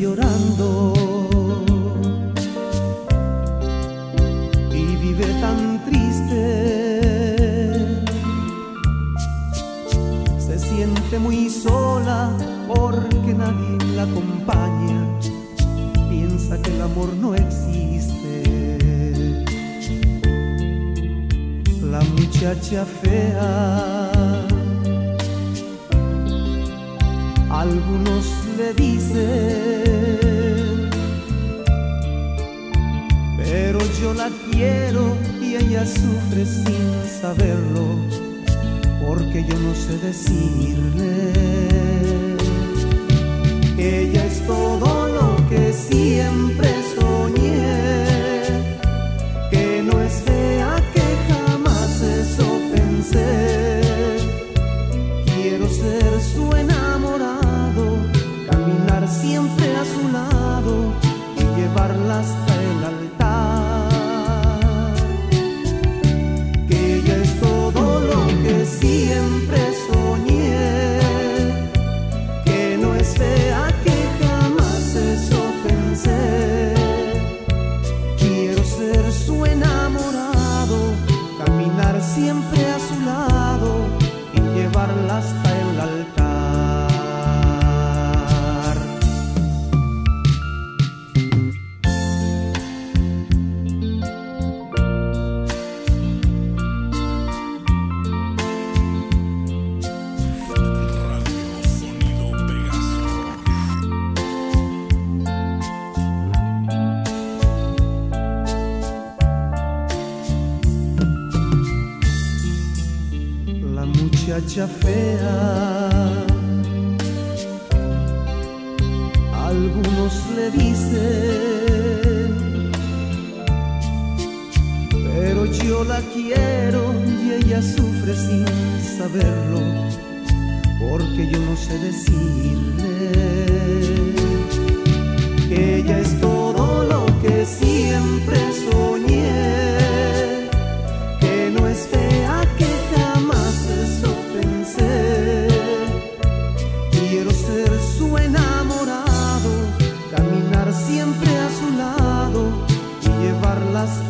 Llorando muy sola porque nadie la acompaña. Piensa que el amor no existe. La muchacha fea. Algunos le dicen, pero yo la quiero y ella sufre sin saberlo, porque yo no sé decirle que ella es todo lo que siempre soñé, que no es fea, que jamás eso pensé. Quiero ser su enamorado, caminar siempre a su lado y llevarla hasta el altar. Siempre a su lado y llevarla hasta muchacha fea, algunos le dicen, pero yo la quiero y ella sufre sin saberlo, porque yo no sé decirle us.